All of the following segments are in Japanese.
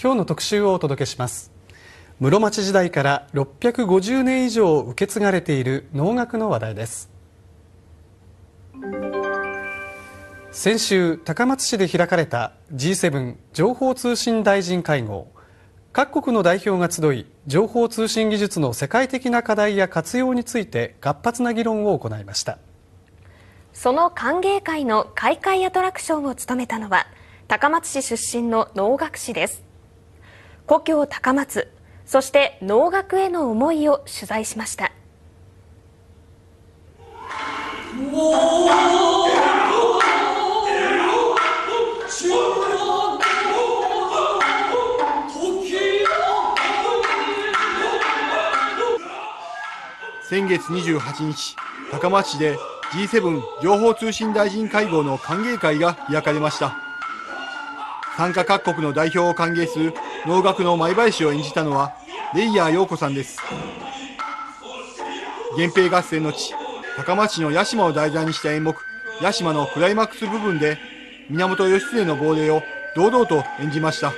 今日の特集をお届けします。室町時代から650年以上受け継がれている能楽の話題です。先週高松市で開かれた G7 情報通信大臣会合。各国の代表が集い情報通信技術の世界的な課題や活用について活発な議論を行いました。その歓迎会の開会アトラクションを務めたのは高松市出身の能楽師です。故郷高松そして能楽への思いを取材しました。先月28日高松市で G7 情報通信大臣会合の歓迎会が開かれました。参加各国の代表を歓迎する能楽の舞林を演じたのはレイヤー陽子さんです。源平合戦の地高松市の屋島を題材にした演目屋島のクライマックス部分で源義経の亡霊を堂々と演じました。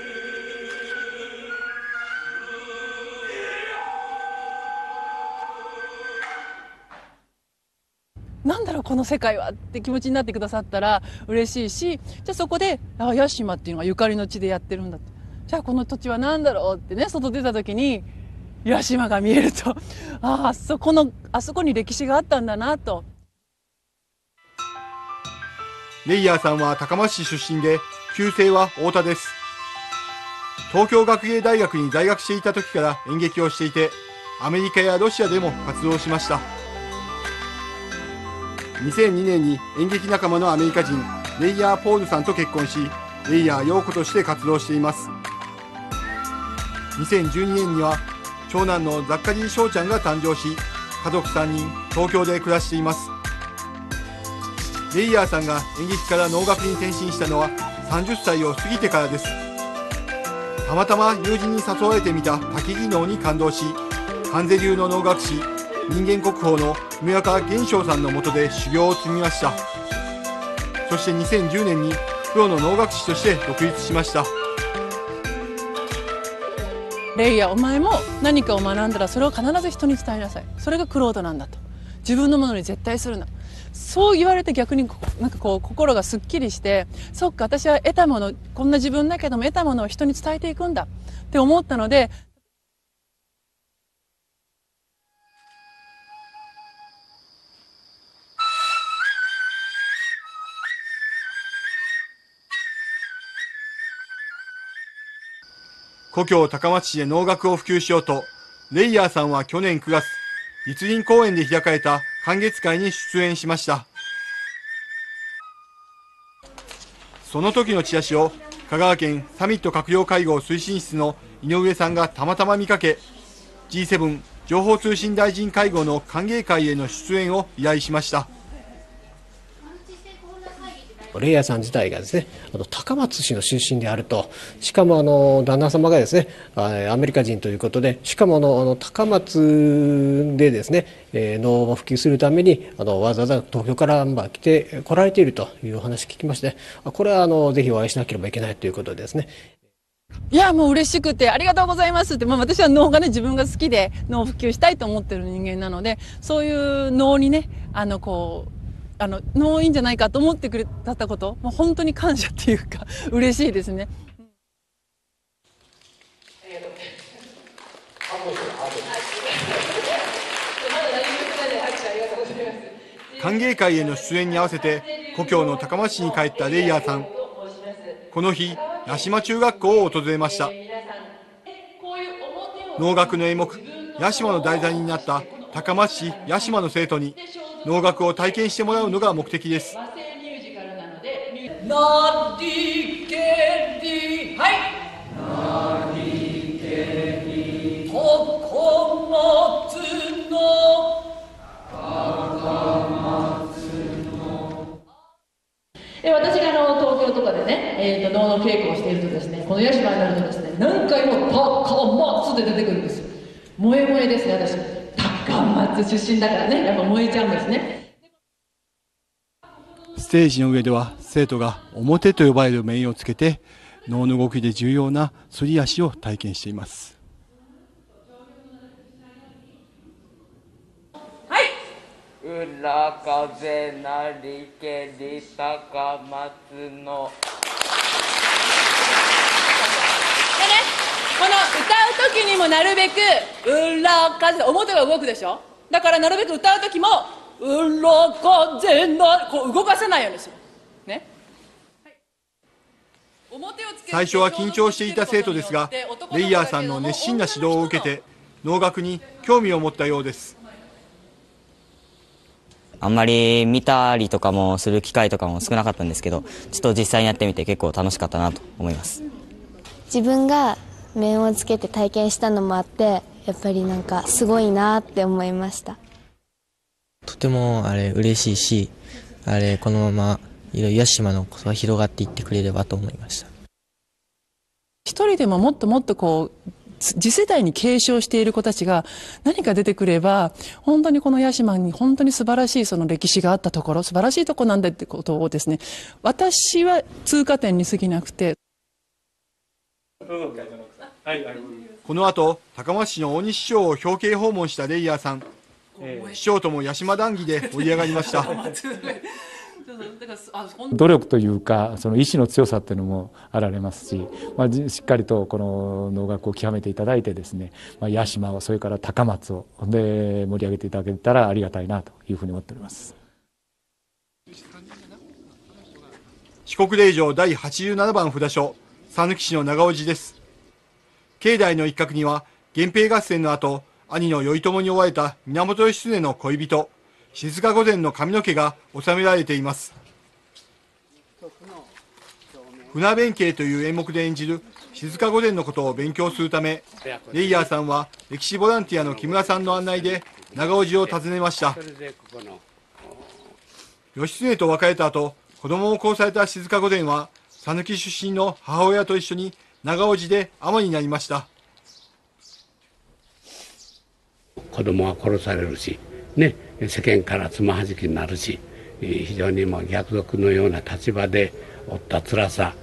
なんだろうこの世界はって気持ちになってくださったら嬉しいしじゃあそこであ屋島っていうのがゆかりの地でやってるんだって。じゃあこの土地は何だろうってね外出た時に屋島が見えると。ああそこのあそこに歴史があったんだなと。レイヤーさんは高松市出身で旧姓は太田です。東京学芸大学に在学していた時から演劇をしていてアメリカやロシアでも活動しました。2002年に演劇仲間のアメリカ人レイヤー・ポールさんと結婚しレイヤー陽子として活動しています。2012年には長男のザッカリー翔ちゃんが誕生し家族3人東京で暮らしています。レイヤーさんが演劇から能楽に転身したのは30歳を過ぎてからです。たまたま友人に誘われてみた滝技能に感動し関西流の能楽師人間国宝の梅若玄昌さんの下で修行を積みました。そして2010年にプロの能楽師として独立しました。レイヤーお前も何かを学んだらそれを必ず人に伝えなさい。それがクロードなんだと。自分のものに絶対するな。そう言われて逆になんかこう心がすっきりしてそっか私は得たものこんな自分だけども得たものを人に伝えていくんだって思ったので故郷高松市で能楽を普及しようと、レイヤーさんは去年9月、立林公園で開かれた歓月会に出演しました。その時のチラシを香川県サミット閣僚会合推進室の井上さんがたまたま見かけ、G7 情報通信大臣会合の歓迎会への出演を依頼しました。レイヤーさん自体がですね、あの高松市の出身であると、しかもあの旦那様がですね、アメリカ人ということで、しかもあのあの高松でですね、えー、能を普及するためにあのわざわざ東京からまあ来て来られているというお話聞きまして、これはあのぜひお会いしなければいけないということですね。いや、もう嬉しくて、ありがとうございますって、まあ私は脳がね、自分が好きで脳を普及したいと思ってる人間なので、そういう脳にね、あの、こう、あの、脳いいんじゃないかと思ってくれたこと、もう本当に感謝っていうか、嬉しいですね。歓迎会への出演に合わせて故郷の高松市に帰ったレイヤーさんこの日八島中学校を訪れました能楽の演目八島の題材になった高松市八島の生徒に能楽を体験してもらうのが目的です。で私があの東京とかでね、えーと、能の稽古をしているとですねこの八島になるとですね何回も「高松」って出てくるんですよ。萌え萌えですね私。松出身だからね。やっぱ燃えちゃうんですね。ステージの上では生徒が表と呼ばれる面をつけて脳の動きで重要なすり足を体験しています。裏風なりけり高松の歌う時にもなるべく裏風表が動くでしょ？だからなるべく歌う時も裏風なこう動かせないようにする。ね？最初は緊張していた生徒ですがレイヤーさんの熱心な指導を受けて能楽に興味を持ったようです。あんまり見たりとかもする機会とかも少なかったんですけどちょっと実際にやってみて結構楽しかったなと思います。自分が面をつけて体験したのもあってやっぱりなんかすごいなって思いました。とてもあれ嬉しいしあれこのままいろいろ屋島のことが広がっていってくれればと思いました。一人でももっともっとこう次世代に継承している子たちが何か出てくれば本当にこの屋島に本当に素晴らしいその歴史があったところ素晴らしいとこなんだってことをですね私は通過点に過ぎなくてこの後高松市の大西市長を表敬訪問したレイヤーさん、市長とも八島談義で盛り上がりました。努力というかその意志の強さっていうのもあられますし、まあ、しっかりとこの能楽を極めていただいてですね、まあ、八島をそれから高松をで盛り上げていただけたらありがたいなというふうに思っております。四国霊場第87番札所讃岐市の長尾寺です。境内の一角には源平合戦の後兄の頼朝に追われた源義経の恋人静御前の髪の毛が収められています。船弁慶という演目で演じる静御前のことを勉強するためレイヤーさんは歴史ボランティアの木村さんの案内で長尾寺を訪ねました。義経と別れた後子供を殺された静御前は讃岐出身の母親と一緒に長尾寺で尼になりました子供は殺されるしね世間からつまはじきになるし非常にもう逆賊のような立場で負った辛さ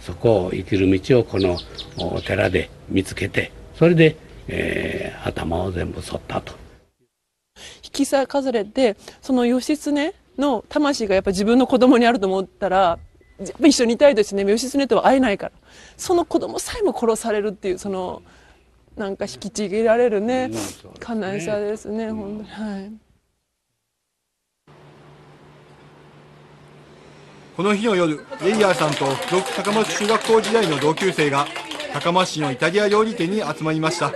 そこを生きる道をこのお寺で見つけてそれで、えー、頭を全部剃ったと。引き裂かれてその義経の魂がやっぱ自分の子供にあると思ったら一緒にいたいですね義経とは会えないからその子供さえも殺されるっていうそのなんか引きちぎられるね、悲しさですね、本当に。はい。この日の夜、レイヤーさんと付属高松中学校時代の同級生が高松市のイタリア料理店に集まりました。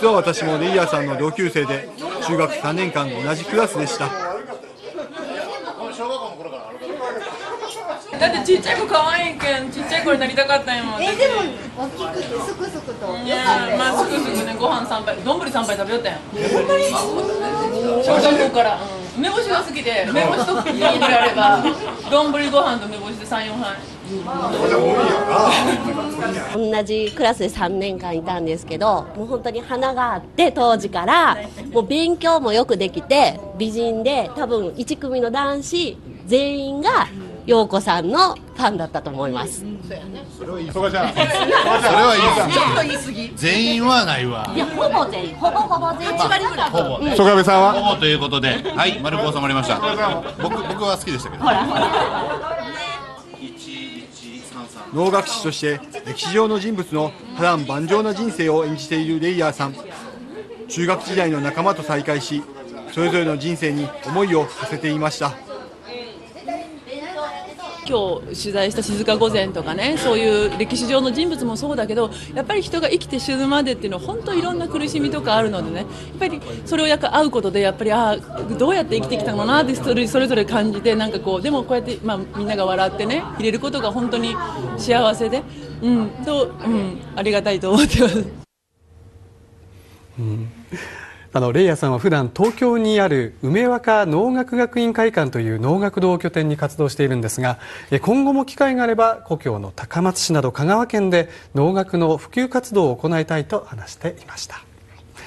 実は私もレイヤーさんの同級生で、中学3年間同じクラスでした。だってちっちゃい子可愛いけんちっちゃい子になりたかったんやもん。えでも大きくてすくすくと。いやまあすくすくねご飯三杯丼三杯食べよったやん。本当に？小学校から、うん、梅干しが好きで梅干しと家にあれば丼ご飯と梅干しで三四杯。同じクラスで3年間いたんですけどもう本当に花があって当時からもう勉強もよくできて美人で多分1組の男子全員が陽子さんのファンだったと思います。それはいい。それはいい。ちょっと言い過ぎ。全員はないわ。いや、ほぼ全員、ほぼほぼ全員。割ぐらい。ほぼ。曽我さんは？ほぼということで、はい、丸く収まりました。僕、僕は好きでしたけど。ほら。能楽師として歴史上の人物の波乱万丈な人生を演じているレイヤーさん中学時代の仲間と再会しそれぞれの人生に思いを馳せていました今日取材した静御前とかねそういう歴史上の人物もそうだけどやっぱり人が生きて死ぬまでっていうのは本当いろんな苦しみとかあるのでねやっぱりそれをやっぱ会うことでやっぱりあどうやって生きてきたのかなってそれそれぞれ感じてなんかこうでもこうやって、まあ、みんなが笑ってね入れることが本当に幸せで、うんとうん、ありがたいと思ってます。うんあのレイヤさんは普段東京にある梅若能楽学院会館という能楽堂を拠点に活動しているんですが今後も機会があれば故郷の高松市など香川県で能楽の普及活動を行いたいと話していました。